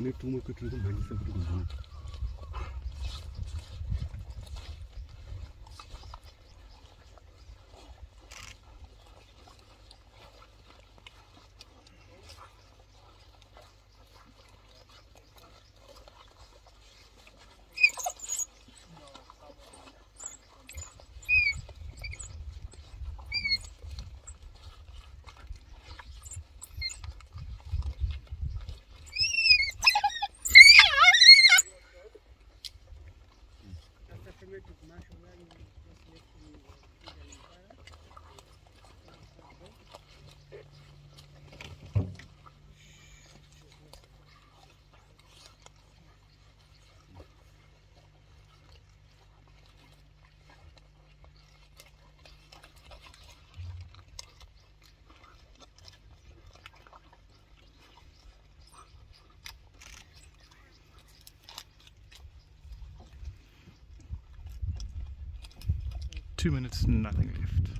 kune tumwe kutirikumbanyisa kuti kuzvina Perfect natural language translation. Two minutes, nothing left.